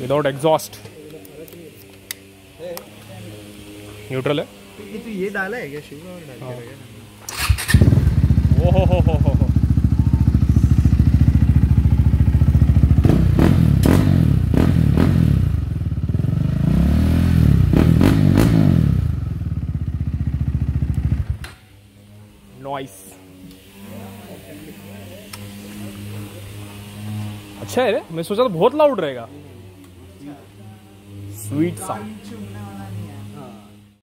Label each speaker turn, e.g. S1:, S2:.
S1: Without exhaust neutral है?
S2: ये तो ये डाला है क्या? शिव और डाल। के रखा
S1: ओ हो हो हो। नॉइस अच्छा है रे मैं सोचा तो बहुत लाउड रहेगा। Sweet sound